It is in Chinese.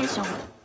英雄。